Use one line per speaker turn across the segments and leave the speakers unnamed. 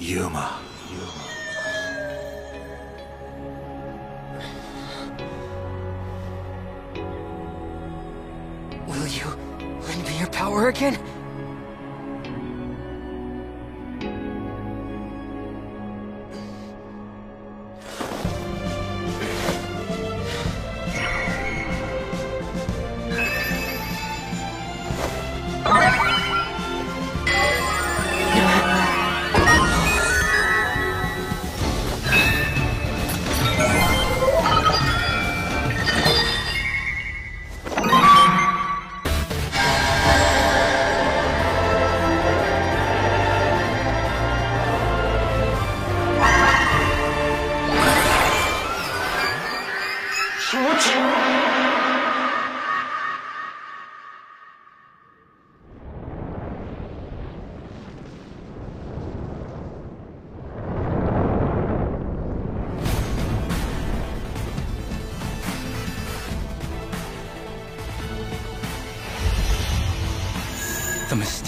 Yuma.
Will you lend me your power again?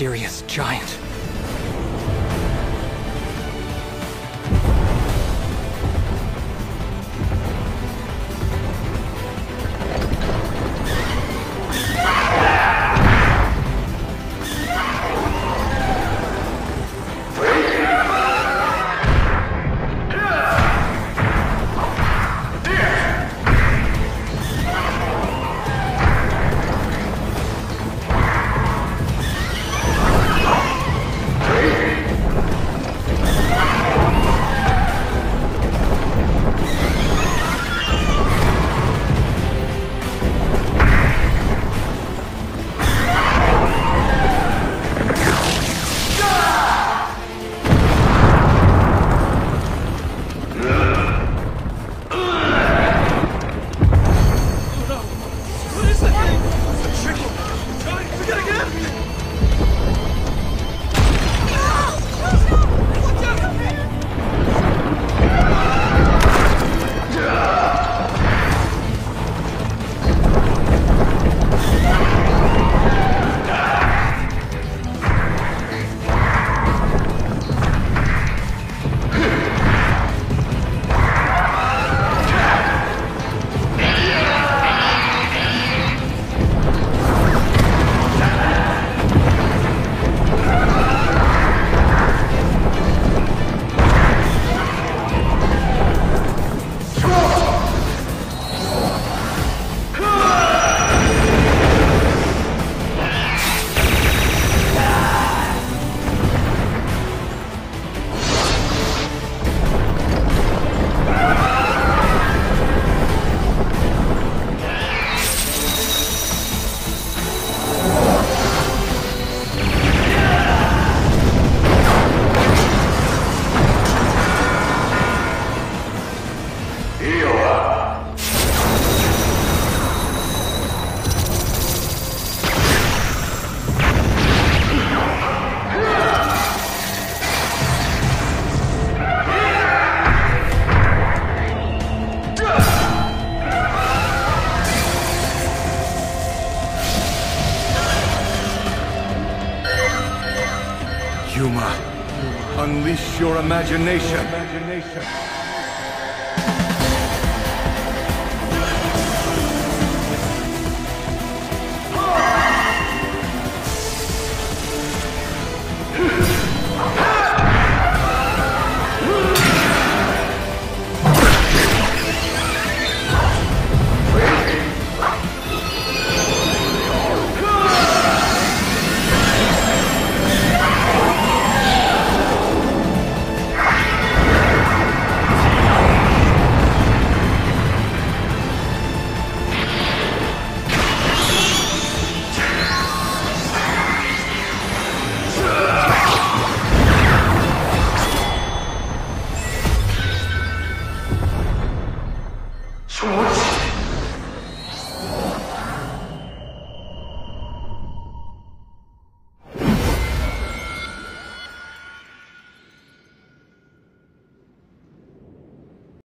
Mysterious giant.
Unleash your imagination.
Schmutz!